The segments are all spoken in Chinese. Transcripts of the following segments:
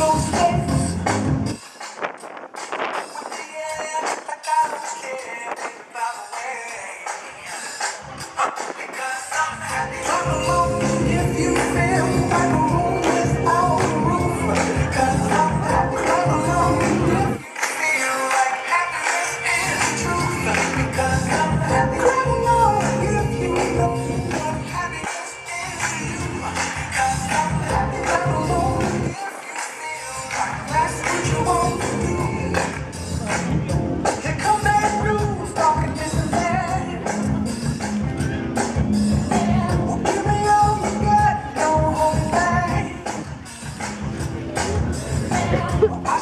goes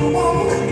梦。